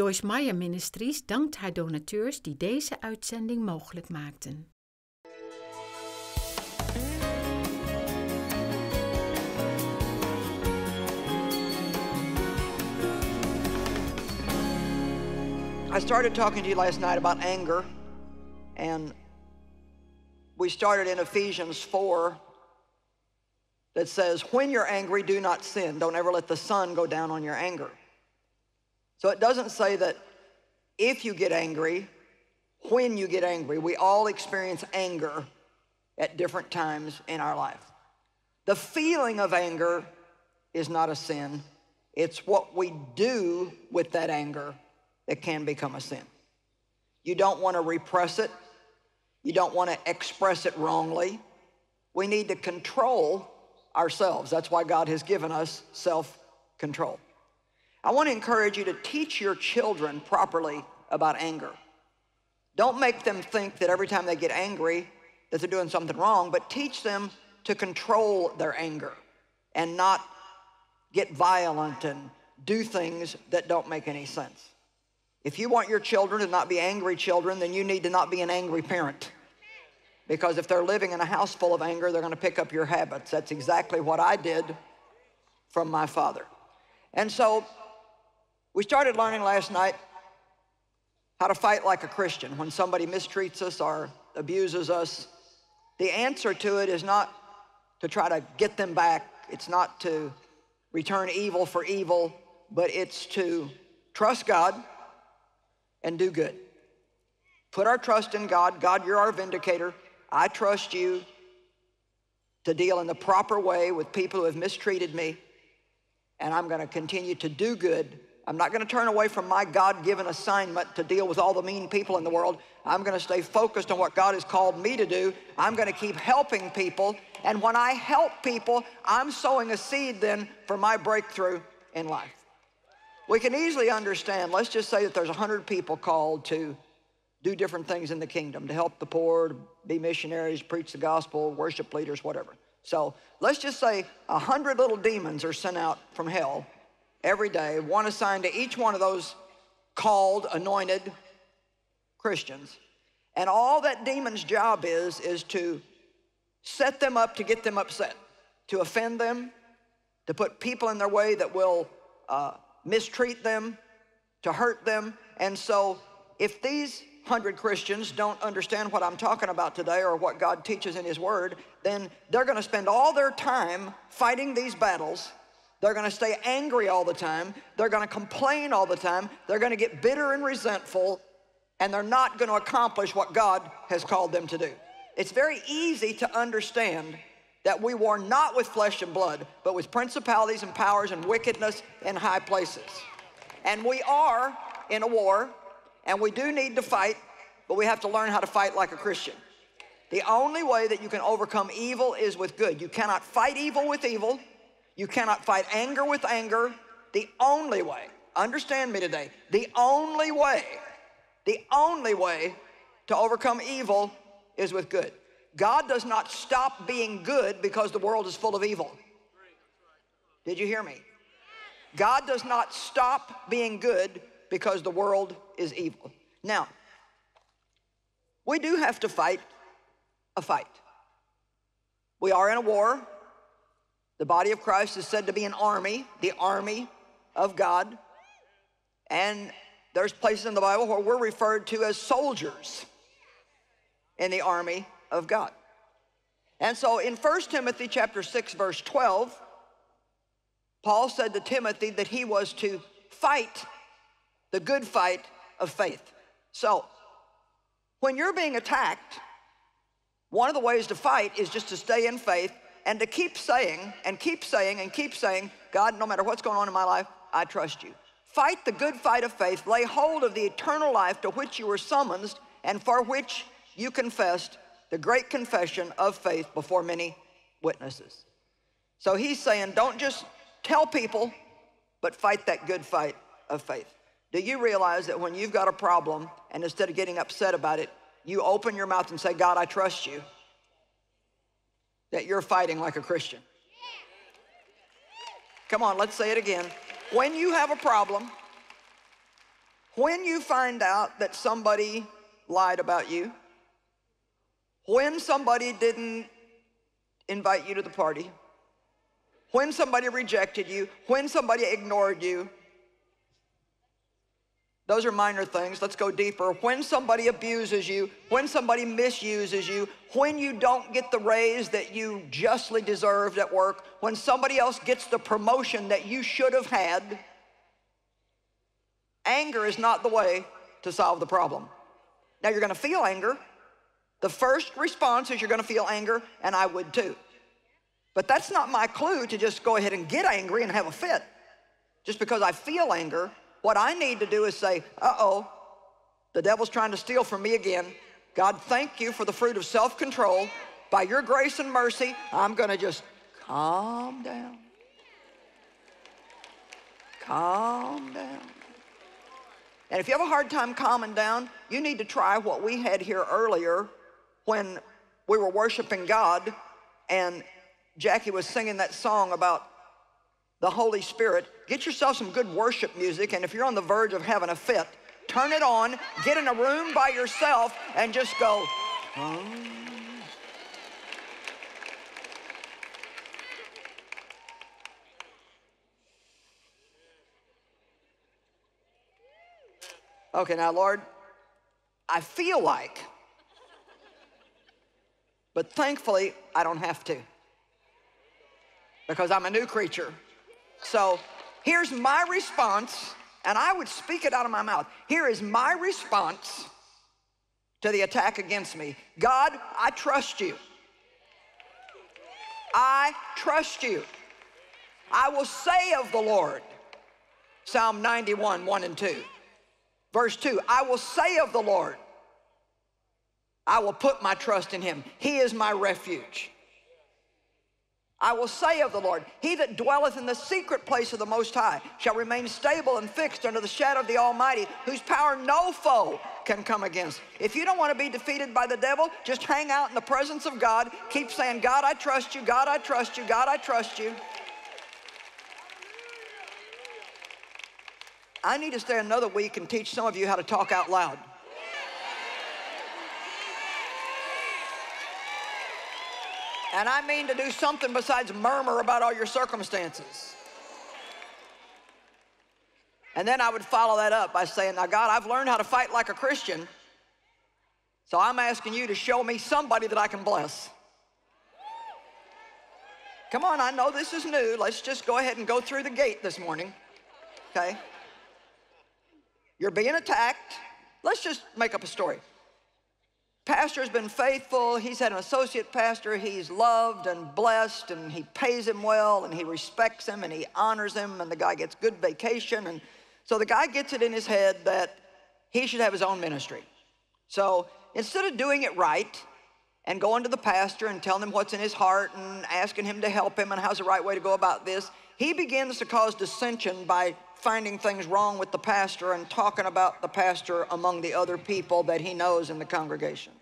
Joyce Meyer Ministries dankt haar donateurs die deze uitzending mogelijk maakten. I started talking to you last night about anger, and we started in Ephesians 4 that says, When you're angry, do not sin. Don't ever let the sun go down on your anger. So it doesn't say that if you get angry, when you get angry, we all experience anger at different times in our life. The feeling of anger is not a sin, it's what we do with that anger that can become a sin. You don't want to repress it. You don't want to express it wrongly. We need to control ourselves. That's why God has given us self-control. I want to encourage you to teach your children properly about anger. Don't make them think that every time they get angry that they're doing something wrong, but teach them to control their anger and not get violent and do things that don't make any sense. If you want your children to not be angry children, then you need to not be an angry parent. Because if they're living in a house full of anger, they're going to pick up your habits. That's exactly what I did from my father. And so we started learning last night how to fight like a Christian when somebody mistreats us or abuses us. The answer to it is not to try to get them back. It's not to return evil for evil, but it's to trust God and do good. Put our trust in God. God, you're our vindicator. I trust you to deal in the proper way with people who have mistreated me, and I'm going to continue to do good. I'm not going to turn away from my God-given assignment to deal with all the mean people in the world. I'm going to stay focused on what God has called me to do. I'm going to keep helping people, and when I help people, I'm sowing a seed then for my breakthrough in life. We can easily understand, let's just say that there's 100 people called to do different things in the kingdom, to help the poor, to be missionaries, preach the gospel, worship leaders, whatever. So let's just say 100 little demons are sent out from hell every day, one assigned to each one of those called, anointed Christians. And all that demon's job is, is to set them up to get them upset, to offend them, to put people in their way that will uh, mistreat them, to hurt them. And so if these hundred Christians don't understand what I'm talking about today or what God teaches in his word, then they're gonna spend all their time fighting these battles. They're gonna stay angry all the time. They're gonna complain all the time. They're gonna get bitter and resentful, and they're not gonna accomplish what God has called them to do. It's very easy to understand that we war not with flesh and blood, but with principalities and powers and wickedness in high places. And we are in a war, and we do need to fight, but we have to learn how to fight like a Christian. The only way that you can overcome evil is with good. You cannot fight evil with evil. You cannot fight anger with anger. The only way, understand me today, the only way, the only way to overcome evil is with good. God does not stop being good because the world is full of evil. Did you hear me? God does not stop being good because the world is evil. Now, we do have to fight a fight. We are in a war. The body of Christ is said to be an army, the army of God. And there's places in the Bible where we're referred to as soldiers in the army of God. And so in 1 Timothy chapter 6 verse 12, Paul said to Timothy that he was to fight the good fight of faith. So when you're being attacked, one of the ways to fight is just to stay in faith and to keep saying and keep saying and keep saying, God, no matter what's going on in my life, I trust you. Fight the good fight of faith, lay hold of the eternal life to which you were summoned and for which you confessed the great confession of faith before many witnesses. So he's saying, don't just tell people, but fight that good fight of faith. Do you realize that when you've got a problem and instead of getting upset about it, you open your mouth and say, God, I trust you, that you're fighting like a Christian? Come on, let's say it again. When you have a problem, when you find out that somebody lied about you, when somebody didn't invite you to the party, when somebody rejected you, when somebody ignored you, those are minor things. Let's go deeper. When somebody abuses you, when somebody misuses you, when you don't get the raise that you justly deserved at work, when somebody else gets the promotion that you should have had, anger is not the way to solve the problem. Now you're going to feel anger. The first response is you're going to feel anger, and I would too. But that's not my clue to just go ahead and get angry and have a fit. Just because I feel anger, what I need to do is say, uh-oh, the devil's trying to steal from me again. God, thank you for the fruit of self-control. By your grace and mercy, I'm gonna just calm down. Calm down. And if you have a hard time calming down, you need to try what we had here earlier when we were worshiping God and Jackie was singing that song about the Holy Spirit, get yourself some good worship music, and if you're on the verge of having a fit, turn it on, get in a room by yourself, and just go, oh. Okay, now, Lord, I feel like, but thankfully, I don't have to because I'm a new creature. So here's my response, and I would speak it out of my mouth. Here is my response to the attack against me. God, I trust you. I trust you. I will say of the Lord, Psalm 91, 1 and 2. Verse 2, I will say of the Lord, I will put my trust in him. He is my refuge. I will say of the Lord, He that dwelleth in the secret place of the Most High shall remain stable and fixed under the shadow of the Almighty, whose power no foe can come against. If you don't want to be defeated by the devil, just hang out in the presence of God. Keep saying, God, I trust you. God, I trust you. God, I trust you. I need to stay another week and teach some of you how to talk out loud. And I mean to do something besides murmur about all your circumstances. And then I would follow that up by saying, Now, God, I've learned how to fight like a Christian, so I'm asking you to show me somebody that I can bless. Come on, I know this is new. Let's just go ahead and go through the gate this morning, okay? You're being attacked. Let's just make up a story. Pastor's been faithful. He's had an associate pastor. He's loved and blessed, and he pays him well, and he respects him, and he honors him, and the guy gets good vacation. And so the guy gets it in his head that he should have his own ministry. So instead of doing it right and going to the pastor and telling him what's in his heart and asking him to help him and how's the right way to go about this, he begins to cause dissension by finding things wrong with the pastor and talking about the pastor among the other people that he knows in the congregation.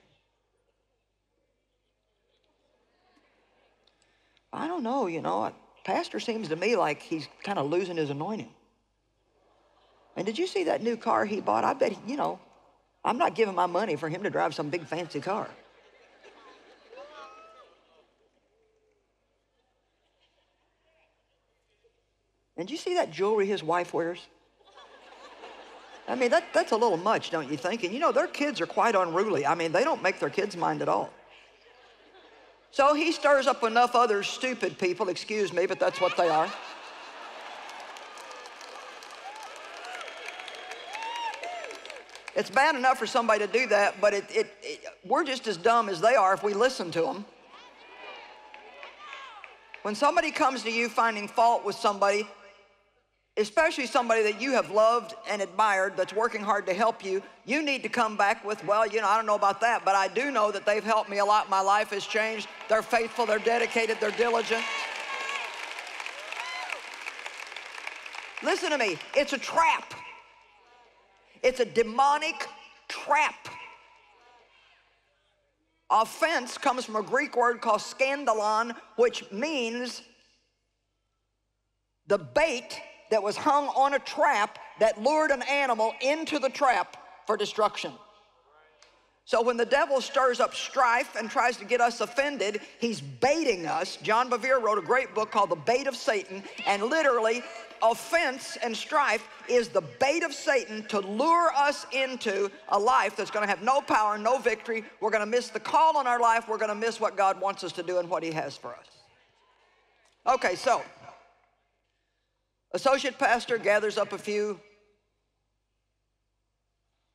I don't know, you know, pastor seems to me like he's kind of losing his anointing. And did you see that new car he bought? I bet, you know, I'm not giving my money for him to drive some big fancy car. And you see that jewelry his wife wears? I mean, that, that's a little much, don't you think? And you know, their kids are quite unruly. I mean, they don't make their kids mind at all. So he stirs up enough other stupid people, excuse me, but that's what they are. It's bad enough for somebody to do that, but it, it, it, we're just as dumb as they are if we listen to them. When somebody comes to you finding fault with somebody, especially somebody that you have loved and admired that's working hard to help you, you need to come back with, well, you know, I don't know about that, but I do know that they've helped me a lot. My life has changed. They're faithful, they're dedicated, they're diligent. Listen to me, it's a trap. It's a demonic trap. Offense comes from a Greek word called scandalon, which means the bait that was hung on a trap that lured an animal into the trap for destruction. So when the devil stirs up strife and tries to get us offended, he's baiting us. John Bevere wrote a great book called The Bait of Satan, and literally, offense and strife is the bait of Satan to lure us into a life that's going to have no power, no victory. We're going to miss the call on our life. We're going to miss what God wants us to do and what He has for us. Okay, so associate pastor gathers up a few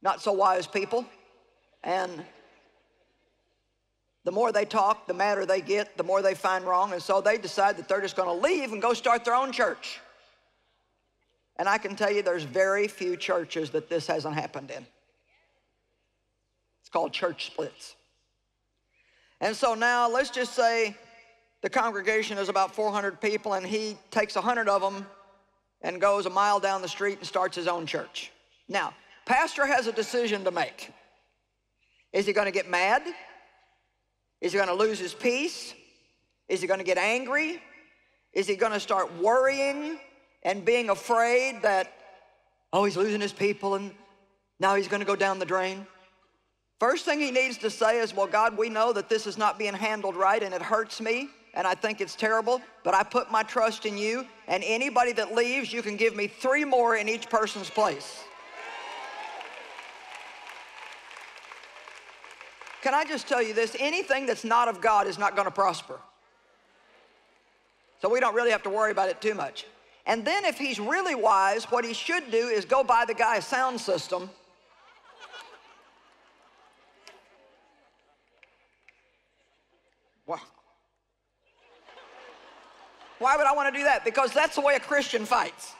not so wise people and the more they talk, the madder they get, the more they find wrong. And so they decide that they're just going to leave and go start their own church. And I can tell you there's very few churches that this hasn't happened in. It's called church splits. And so now let's just say the congregation is about 400 people and he takes 100 of them and goes a mile down the street and starts his own church. Now, pastor has a decision to make. Is he going to get mad? Is he going to lose his peace? Is he going to get angry? Is he going to start worrying and being afraid that, oh, he's losing his people and now he's going to go down the drain? First thing he needs to say is, well, God, we know that this is not being handled right and it hurts me and I think it's terrible, but I put my trust in you and anybody that leaves, you can give me three more in each person's place. Can I just tell you this? Anything that's not of God is not going to prosper. So we don't really have to worry about it too much. And then if he's really wise, what he should do is go buy the guy a sound system Wow. Why would I want to do that? Because that's the way a Christian fights.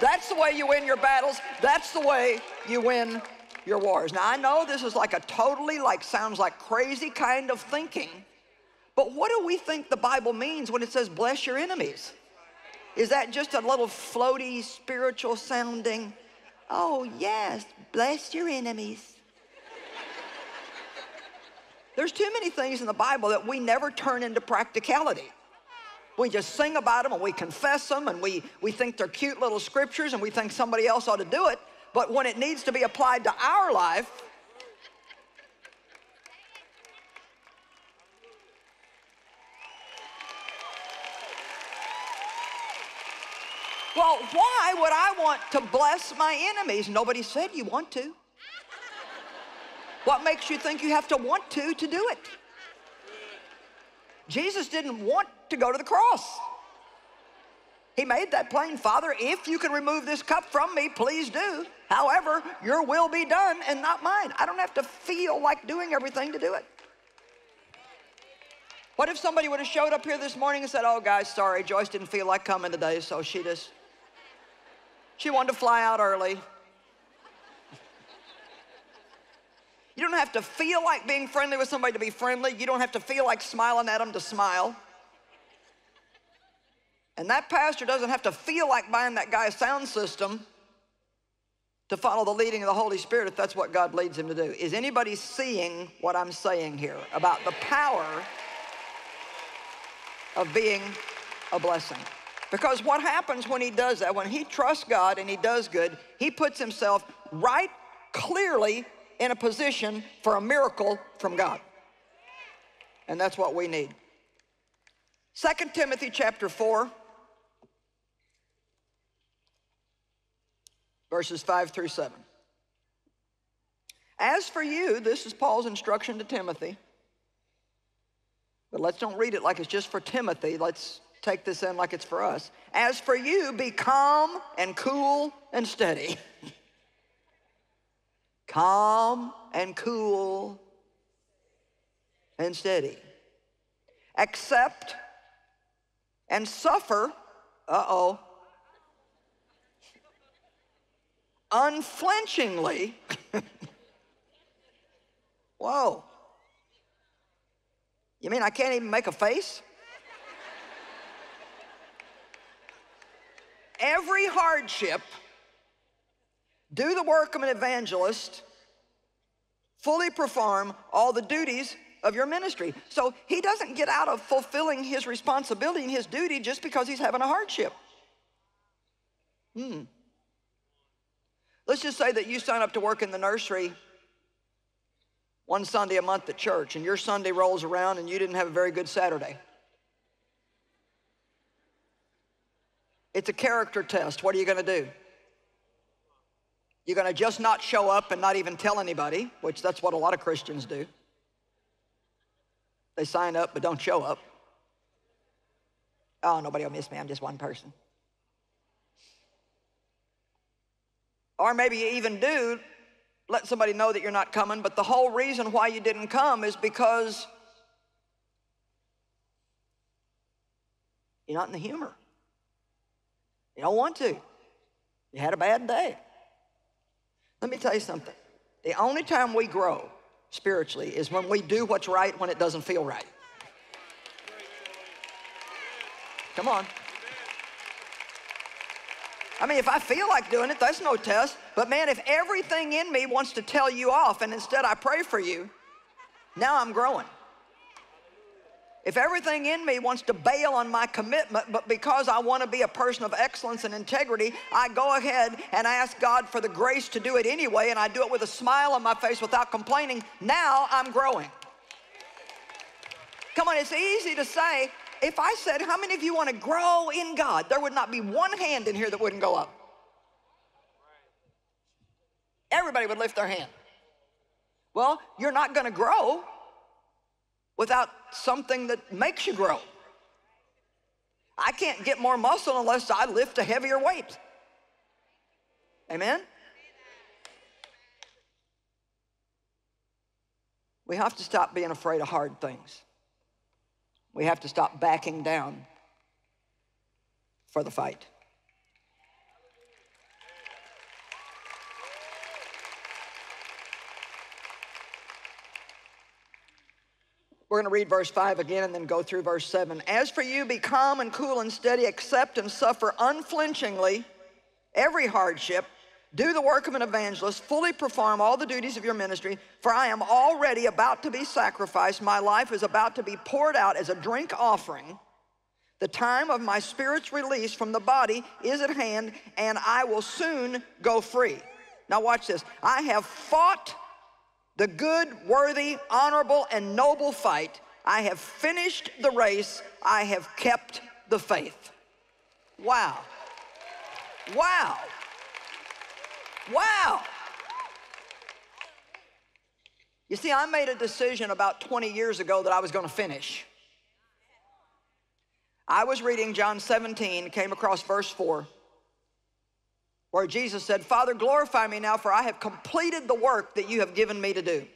That's the way you win your battles. That's the way you win your wars. Now, I know this is like a totally, like, sounds like crazy kind of thinking, but what do we think the Bible means when it says bless your enemies? Is that just a little floaty, spiritual sounding, oh, yes, bless your enemies? There's too many things in the Bible that we never turn into practicality. We just sing about them and we confess them and we, we think they're cute little scriptures and we think somebody else ought to do it. But when it needs to be applied to our life, Well, why would I want to bless my enemies? Nobody said you want to. What makes you think you have to want to to do it? Jesus didn't want to go to the cross. He made that plain, Father, if you can remove this cup from me, please do. However, your will be done and not mine. I don't have to feel like doing everything to do it. What if somebody would have showed up here this morning and said, oh, guys, sorry, Joyce didn't feel like coming today, so she just, she wanted to fly out early. You don't have to feel like being friendly with somebody to be friendly. You don't have to feel like smiling at them to smile. And that pastor doesn't have to feel like buying that guy a sound system to follow the leading of the Holy Spirit if that's what God leads him to do. Is anybody seeing what I'm saying here about the power of being a blessing? Because what happens when he does that, when he trusts God and he does good, he puts himself right clearly in a position for a miracle from God. And that's what we need. 2 Timothy chapter 4 verses 5 through 7. As for you, this is Paul's instruction to Timothy. But let's don't read it like it's just for Timothy. Let's take this in like it's for us. As for you, be calm and cool and steady. calm and cool and steady. Accept and suffer, uh oh, unflinchingly. Whoa. You mean I can't even make a face? Every hardship, do the work of an evangelist, fully perform all the duties of your ministry. So he doesn't get out of fulfilling his responsibility and his duty just because he's having a hardship. Hmm. Let's just say that you sign up to work in the nursery one Sunday a month at church, and your Sunday rolls around and you didn't have a very good Saturday. It's a character test. What are you going to do? You're going to just not show up and not even tell anybody, which that's what a lot of Christians do. They sign up but don't show up. Oh, nobody will miss me. I'm just one person. Or maybe you even do let somebody know that you're not coming, but the whole reason why you didn't come is because you're not in the humor. You don't want to. You had a bad day. Let me tell you something. The only time we grow spiritually is when we do what's right when it doesn't feel right. Come on. I mean, if I feel like doing it, that's no test. But man, if everything in me wants to tell you off and instead I pray for you, now I'm growing. If everything in me wants to bail on my commitment, but because I want to be a person of excellence and integrity, I go ahead and ask God for the grace to do it anyway, and I do it with a smile on my face without complaining, now I'm growing. Come on, it's easy to say, if I said, How many of you want to grow in God? There would not be one hand in here that wouldn't go up. Everybody would lift their hand. Well, you're not going to grow without something that makes you grow. I can't get more muscle unless I lift a heavier weight. Amen? We have to stop being afraid of hard things. We have to stop backing down for the fight. We're going to read verse 5 again and then go through verse 7. As for you, be calm and cool and steady, accept and suffer unflinchingly every hardship. Do the work of an evangelist, fully perform all the duties of your ministry, for I am already about to be sacrificed. My life is about to be poured out as a drink offering. The time of my spirit's release from the body is at hand, and I will soon go free. Now, watch this. I have fought the good, worthy, honorable, and noble fight. I have finished the race. I have kept the faith. Wow. Wow. Wow. You see, I made a decision about 20 years ago that I was going to finish. I was reading John 17, came across verse 4 where Jesus said, Father, glorify me now, for I have completed the work that you have given me to do.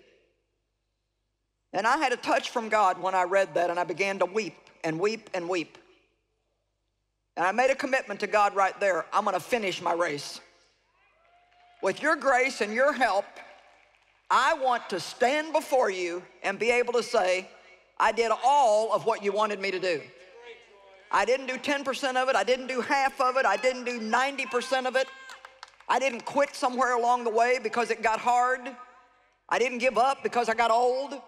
And I had a touch from God when I read that, and I began to weep and weep and weep. And I made a commitment to God right there I'm gonna finish my race. With your grace and your help, I want to stand before you and be able to say, I did all of what you wanted me to do. I didn't do 10% of it, I didn't do half of it, I didn't do 90% of it. I didn't quit somewhere along the way because it got hard. I didn't give up because I got old.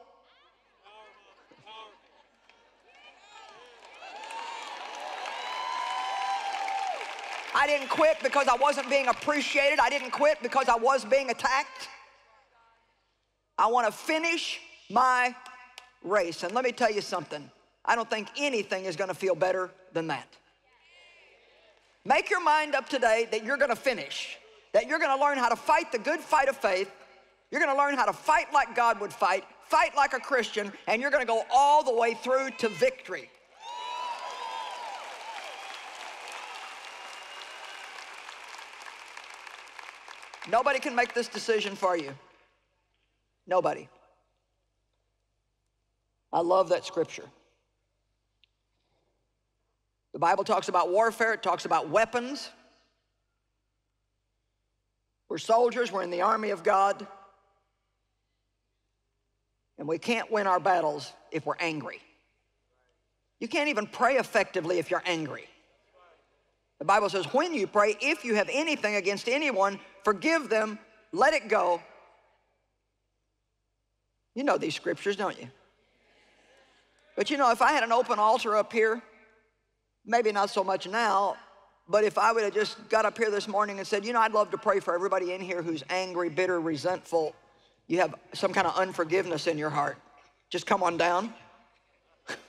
I didn't quit because I wasn't being appreciated. I didn't quit because I was being attacked. I want to finish my race. And let me tell you something. I don't think anything is going to feel better than that. Make your mind up today that you're going to finish that you're to learn how to fight the good fight of faith. You're to learn how to fight like God would fight, fight like a Christian, and you're to go all the way through to victory. Nobody can make this decision for you. Nobody. I love that scripture. The Bible talks about warfare, it talks about weapons. We're soldiers, we're in the army of God. And we can't win our battles if we're angry. You can't even pray effectively if you're angry. The Bible says, when you pray, if you have anything against anyone, forgive them, let it go. You know these scriptures, don't you? But you know, if I had an open altar up here, maybe not so much now, but if I would have just got up here this morning and said, you know, I'd love to pray for everybody in here who's angry, bitter, resentful, you have some kind of unforgiveness in your heart, just come on down.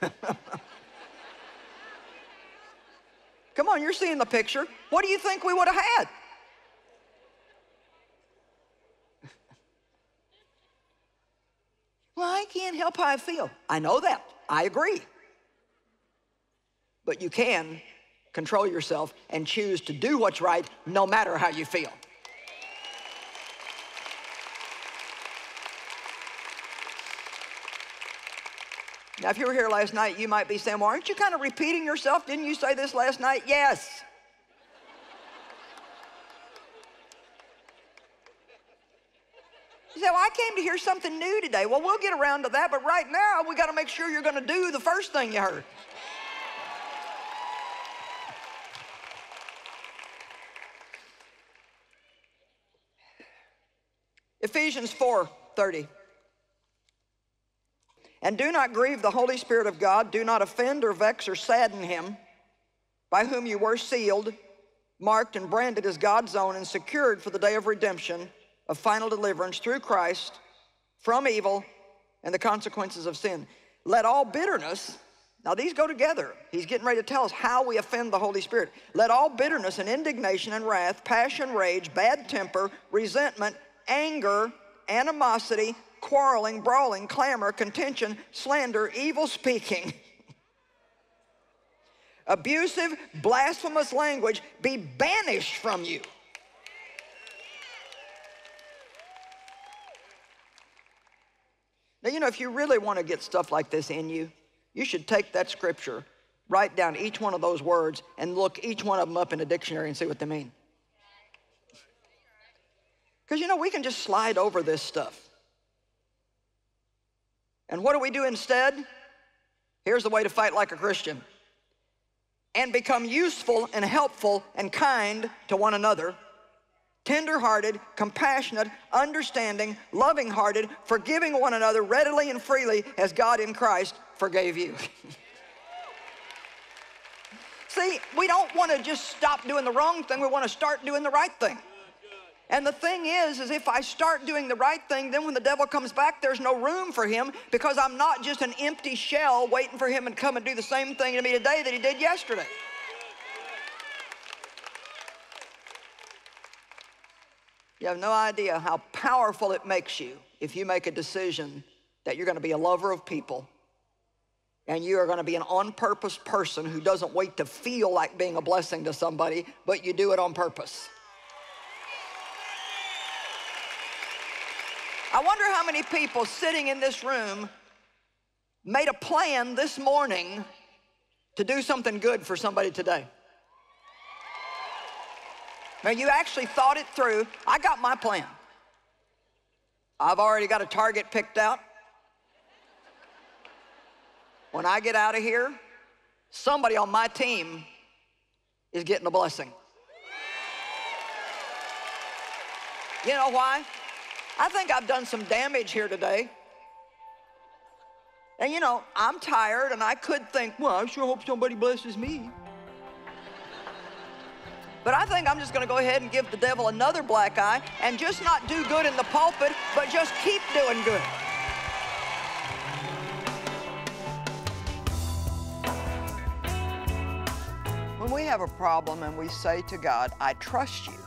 come on, you're seeing the picture. What do you think we would have had? well, I can't help how I feel. I know that. I agree. But you can control yourself and choose to do what's right no matter how you feel. Now, if you were here last night, you might be saying, well, aren't you kind of repeating yourself? Didn't you say this last night? Yes. You say, well, I came to hear something new today. Well, we'll get around to that, but right now, we got to make sure you're going to do the first thing you heard. Ephesians 4 30. And do not grieve the Holy Spirit of God. Do not offend or vex or sadden him, by whom you were sealed, marked and branded as God's own, and secured for the day of redemption, of final deliverance through Christ from evil and the consequences of sin. Let all bitterness, now these go together. He's getting ready to tell us how we offend the Holy Spirit. Let all bitterness and indignation and wrath, passion, rage, bad temper, resentment, anger, animosity, quarreling, brawling, clamor, contention, slander, evil speaking, abusive, blasphemous language be banished from you. Now, you know, if you really want to get stuff like this in you, you should take that scripture, write down each one of those words, and look each one of them up in a dictionary and see what they mean. Because, you know, we can just slide over this stuff. And what do we do instead? Here's the way to fight like a Christian and become useful and helpful and kind to one another, tender-hearted, compassionate, understanding, loving-hearted, forgiving one another readily and freely as God in Christ forgave you. See, we don't want to just stop doing the wrong thing. We want to start doing the right thing. And the thing is, is if I start doing the right thing, then when the devil comes back, there's no room for him because I'm not just an empty shell waiting for him to come and do the same thing to me today that he did yesterday. You have no idea how powerful it makes you if you make a decision that you're going to be a lover of people and you are going to be an on-purpose person who doesn't wait to feel like being a blessing to somebody, but you do it on purpose. I wonder how many people sitting in this room made a plan this morning to do something good for somebody today. Now, you actually thought it through. I got my plan. I've already got a target picked out. When I get out of here, somebody on my team is getting a blessing. You know why? I think I've done some damage here today. And you know, I'm tired and I could think, well, I sure hope somebody blesses me. But I think I'm just going to go ahead and give the devil another black eye and just not do good in the pulpit, but just keep doing good. When we have a problem and we say to God, I trust you,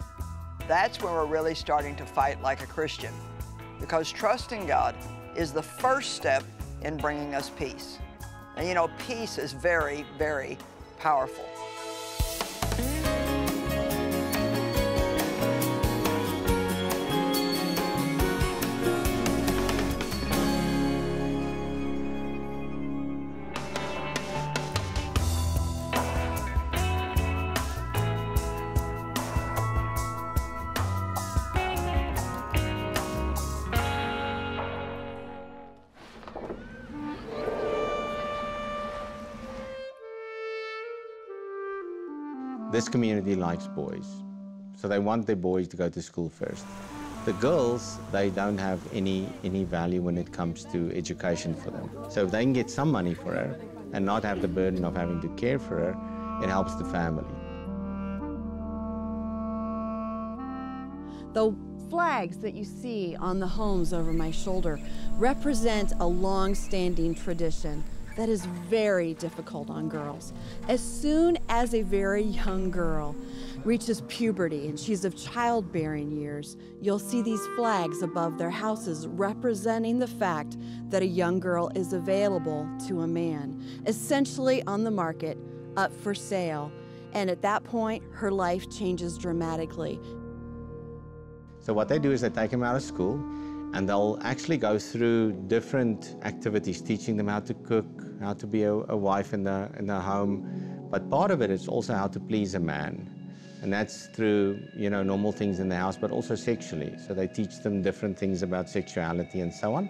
that's when we're really starting to fight like a Christian. Because trusting God is the first step in bringing us peace. And you know, peace is very, very powerful. This community likes boys, so they want their boys to go to school first. The girls, they don't have any, any value when it comes to education for them. So if they can get some money for her and not have the burden of having to care for her, it helps the family. The flags that you see on the homes over my shoulder represent a long-standing tradition that is very difficult on girls. As soon as a very young girl reaches puberty and she's of childbearing years, you'll see these flags above their houses representing the fact that a young girl is available to a man, essentially on the market, up for sale. And at that point, her life changes dramatically. So what they do is they take them out of school and they'll actually go through different activities, teaching them how to cook, how to be a, a wife in the, in the home. But part of it is also how to please a man. And that's through, you know, normal things in the house, but also sexually. So they teach them different things about sexuality and so on.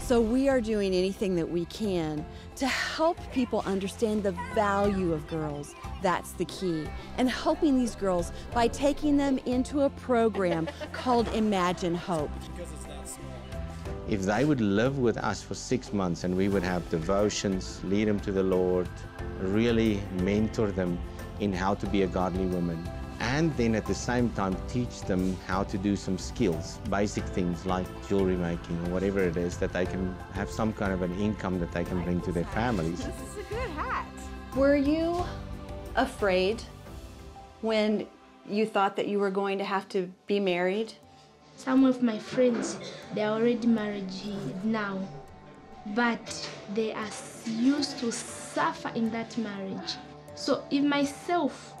So we are doing anything that we can to help people understand the value of girls. That's the key. And helping these girls by taking them into a program called Imagine Hope. If they would live with us for six months and we would have devotions, lead them to the Lord, really mentor them in how to be a godly woman, and then at the same time teach them how to do some skills, basic things like jewelry making or whatever it is, that they can have some kind of an income that they can bring to their families. This is a good hat. Were you afraid when you thought that you were going to have to be married? Some of my friends, they are already married now, but they are used to suffer in that marriage. So if myself,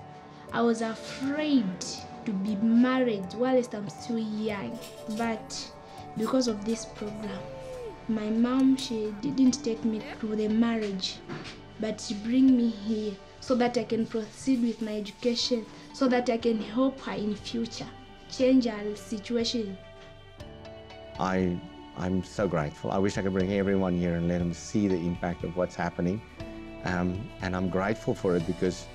I was afraid to be married whilst I'm still young, but because of this program, my mom, she didn't take me through the marriage, but she bring me here so that I can proceed with my education, so that I can help her in future, change her situation. I, I'm so grateful. I wish I could bring everyone here and let them see the impact of what's happening. Um, and I'm grateful for it because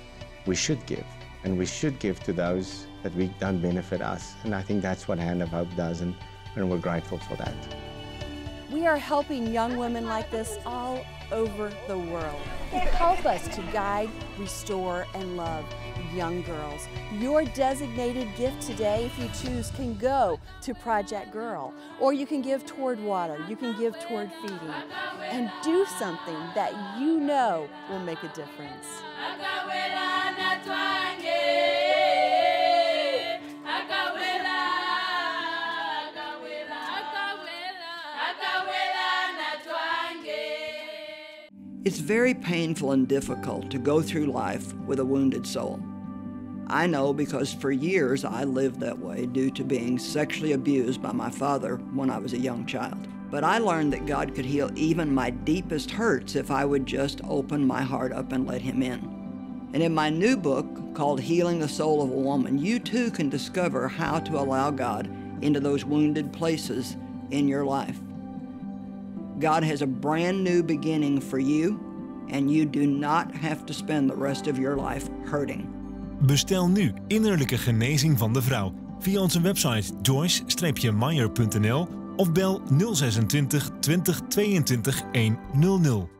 we should give. And we should give to those that we don't benefit us. And I think that's what Hand of Hope does, and, and we're grateful for that. We are helping young women like this all over the world. Help us to guide, restore, and love young girls. Your designated gift today, if you choose, can go to Project Girl, or you can give toward water, you can give toward feeding, and do something that you know will make a difference. It's very painful and difficult to go through life with a wounded soul. I know because for years I lived that way due to being sexually abused by my father when I was a young child. But I learned that God could heal even my deepest hurts if I would just open my heart up and let Him in. And in my new book called Healing the Soul of a Woman, you too can discover how to allow God into those wounded places in your life. God has a brand new beginning for you, and you do not have to spend the rest of your life hurting. Bestel nu Innerlijke Genezing van de Vrouw via onze website joyce-meyer.nl of bel 026 20 22 100.